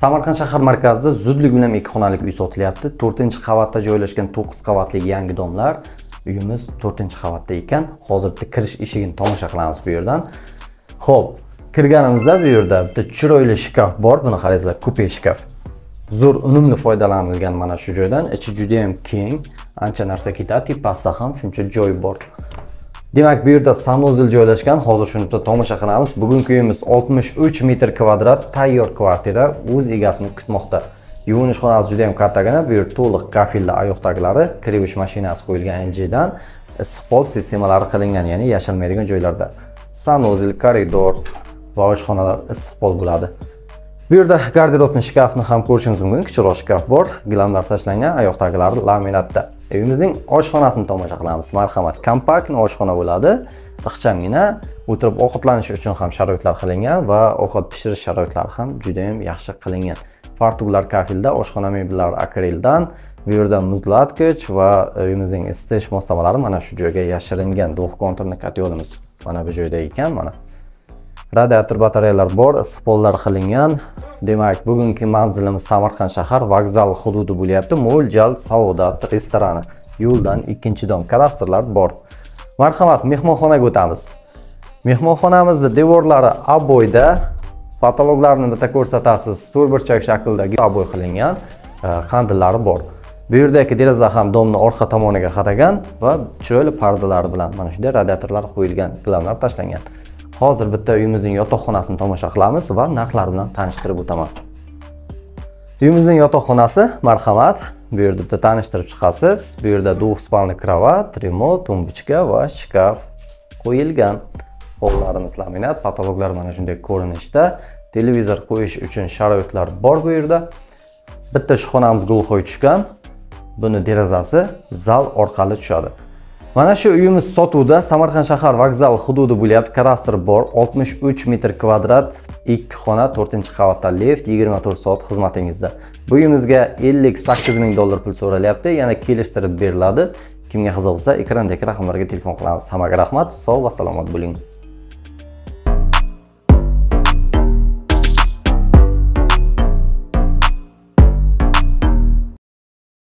samarqand shahar markazida zudlik bilan ikki xonalik uy sotilyapti. To'rtinchi qavatda joylashgan to'qqiz qavatli yangi domlar uyimiz to'rtinchi qavatda ekan. Hozir bitta kirish eshigini tomosha qilamiz bu yerdan. Ho'p kirganimizda bu yerda bitta chiroyli shkaf bor. Buni qarangizlar kupe shkaf zo'r unumli foydalanilgan mana shu joydan. Ichi juda ham keng. Ancha narsa ketadi tepasida ham shuncha joy bor. Demak bu yerda sanuzil joylashgan. Hozir shuni bitta tomosha qilamiz. Bugungi uyimiz 63 metr kvadrat tayyor kvartira o'z egasini kutmoqda. Yuvinish xonasi juda ham kattagina. Bu yer to'liq kafilda oyoqdagilari kirish mashinasi qo'yilgan LGdan issiqpol sistemalari qilingan ya'ni yashilmaydigan joylarda. Sanuzil koridor va oshxonalar issiqpol bo'ladi. Bu yerda garderobni shkafni ham ko'rishingiz mumkin. Kichikroq shkaf bor. Gilamlar tashlangan. Oyoq taglari laminatda. Uyimizning oshxonasini tomosha qilamiz. Marhamat. Kompaktni oshxona bo'ladi. Ixchamgina o'tirib ovqatlanish uchun ham sharoitlar qilingan va ovqat pishirish sharoitlari ham juda ham yaxshi qilingan. Fartuklar kafilda oshxona mebellari akrildan. Bu yerda muzlatgich va uyimizning isitish moslamalari mana shu joyga yashiringan. Duh konturni katyolimiz mana bu joyda ekan mana. Radiator batareyalar bor issiqpollar qilingan. Demak bugungi manzilimiz samarqand shahar vokzal hududi bo'lyapti. Mo'ljal saodat restorani. Yo'ldan ikkinchi dom kadastrlar bor. Marhamat mehmonxonaga o'tamiz. Mehmonxonamizni devorlari aboyda patologlarni bitta ko'rsatasiz. To'rtburchak shaklidagi aboy qilingan e, qandillari bor. Bu yerdagi deraza ham domni orqa tomoniga qaragan va chiroyli pardalari bilan mana shunday radiatorlar qo'yilgan gilamlar tashlangan. Hozir bitta uyimizning yotoqxonasini tomosha qilamiz va narxlar bilan tanishtirib o'taman. Uyimizning yotoqxonasi marhamat bu yerda bitta tanishtirib chiqasiz. Bu yerda двухспальный krovat remont tumbichka va shkaf qo'yilgan. Pollarimiz laminat patologlar mana shunday ko'rinishda. Televizor qo'yish uchun sharoitlar bor bu yerda. Bitta shxonamiz gulxo'y tushgan. Buni derazasi zal orqali tushadi. Mana shu uyimiz sotuvda samarqand shahar vokzal hududi bo'lyapti. Kadastr bor 63 metr kvadrat ikki xona to'rtinchi qavatda lift 24 soat xizmatingizda. Bu uyimizga 58 ming dollar pul so'ralyapti yana kelishtirib beriladi. Kimga qiziq bo'lsa ekrandagi raqamlarga telefon qilamiz. Hammaga rahmat sog' va salomat bo'ling.